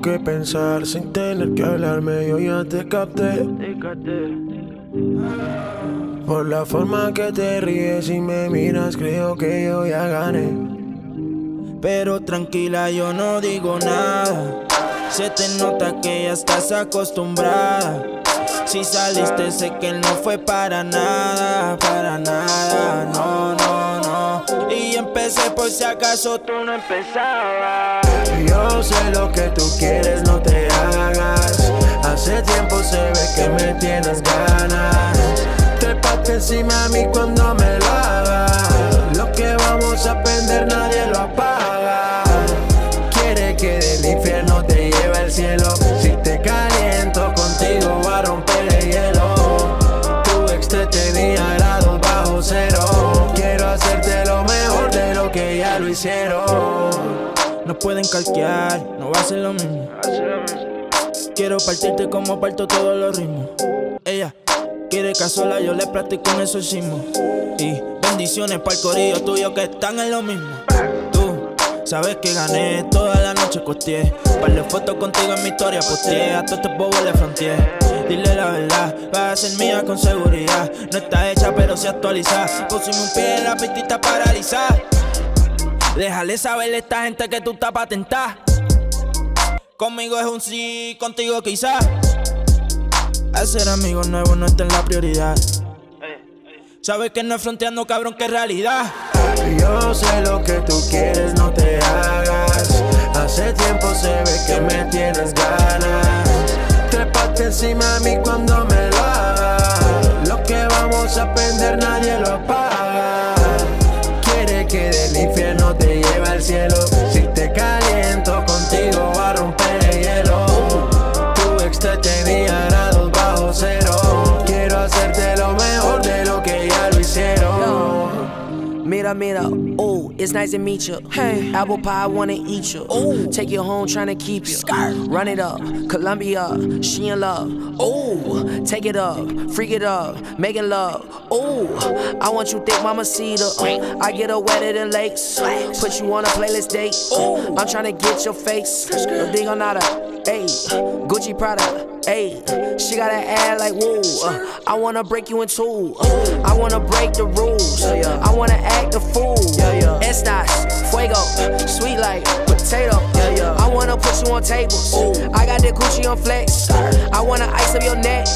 que pensar sin tener que hablarme, yo ya te capté. Por la forma que te ríes y me miras, creo que yo ya gané. Pero tranquila, yo no digo nada. Se te nota que ya estás acostumbrada. Si saliste, sé que no fue para nada, para nada, no, no. Por si acaso tú no empezabas. Yo sé lo que tú quieres, no te hagas. Hace tiempo se ve que me tienes ganas. Trépate encima a mí cuando me lo No pueden calquear, no va a ser lo mismo. Quiero partirte como parto todos los ritmos. Ella quiere casola, yo le practico un exorcismo. Y bendiciones para el corillo tuyo que están en lo mismo. Tú sabes que gané toda la noche costeé. Par de fotos contigo en mi historia posteé. A todos estos bobos le fronteé. Dile la verdad, va a ser mía con seguridad. No está hecha, pero se actualiza. Pusimos un pie en la pistita paralizada. Déjale saber a esta gente que tú estás patentada. Conmigo es un sí, contigo quizás. Hacer amigos nuevos no está en la prioridad. Sabes que no es fronteando, cabrón, que es realidad. Yo sé lo que tú quieres, no te hagas. Hace tiempo se ve que me tienes ganas. Trépate encima a mí cuando me lo hagas. Lo que vamos a aprender nadie lo apaga. Cielo. Mira, mira, ooh, it's nice to meet you. Hey, apple pie, I wanna eat you. Ooh, take you home, tryna keep you. Skirt. Run it up, Columbia, she in love. Ooh, take it up, freak it up, making love. Ooh, I want you thick, mama cedar. I get her wetter than lakes. Put you on a playlist date. Ooh, I'm tryna get your face. No digo nada, hey, Gucci Prada. Hey, she got an ad like woo. Uh, I wanna break you in two. Uh, I wanna break the rules. I wanna act a fool. Estas, fuego, sweet like potato. I wanna put you on tables. I got the Gucci on flex. I wanna ice up your neck.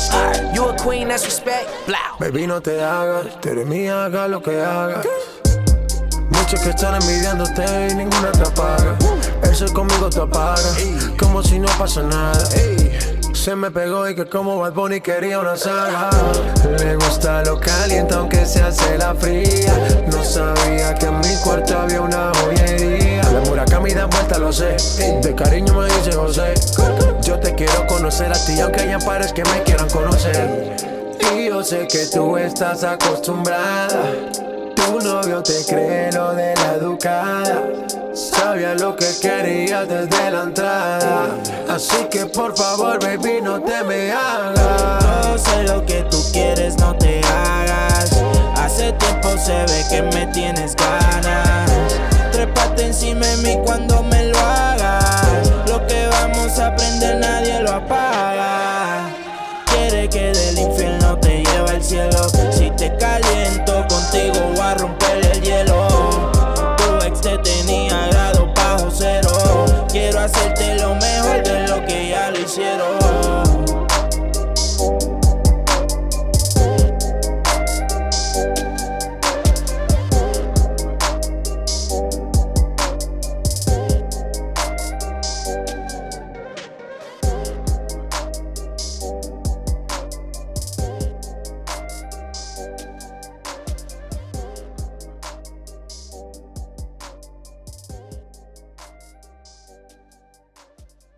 You a queen, that's respect. Blah. Baby, no te hagas, tú eres mía, haga lo que hagas. Muchos que están envidiándote y ninguna te apaga. Eso conmigo te apaga, como si no pasa nada. Se me pegó y que como Bad quería una saga. Le gusta lo caliente aunque se hace la fría. No sabía que en mi cuarto había una joyería. La Murakami da vuelta, lo sé. De cariño me dice José. Yo te quiero conocer a ti aunque hayan pares que me quieran conocer. Y yo sé que tú estás acostumbrada. Tu novio te cree lo de la educada. Sabía lo que quería desde la entrada. Así que por favor, baby, no te me hagas. Yo sé lo que tú quieres, no te hagas. Hace tiempo se ve que me tienes ganas. Trépate encima de mí cuando me lo hagas. Lo que vamos a aprender nadie lo apaga.